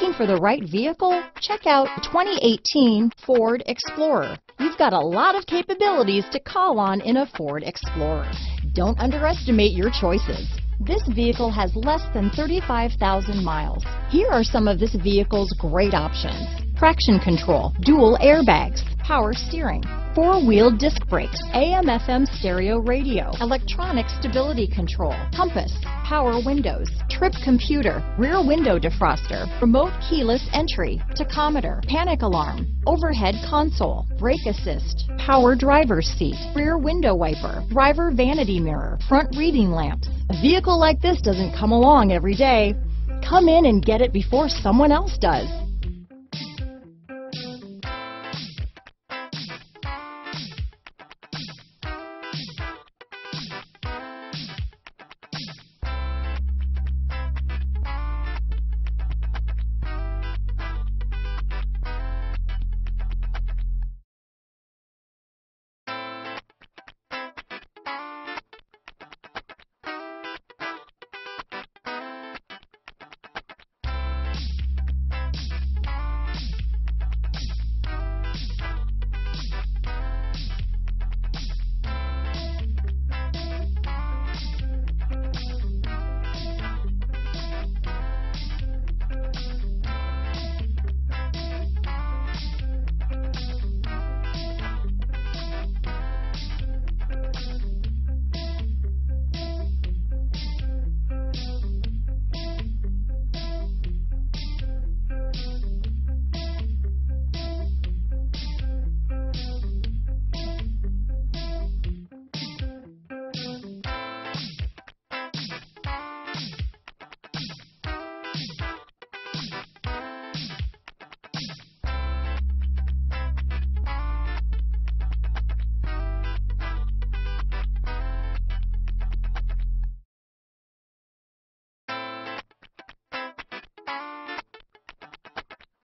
Looking for the right vehicle? Check out 2018 Ford Explorer. You've got a lot of capabilities to call on in a Ford Explorer. Don't underestimate your choices. This vehicle has less than 35,000 miles. Here are some of this vehicle's great options. Traction control, dual airbags, power steering, four-wheel disc brakes, AM-FM stereo radio, electronic stability control, compass, power windows, trip computer, rear window defroster, remote keyless entry, tachometer, panic alarm, overhead console, brake assist, power driver's seat, rear window wiper, driver vanity mirror, front reading lamps. A vehicle like this doesn't come along every day. Come in and get it before someone else does.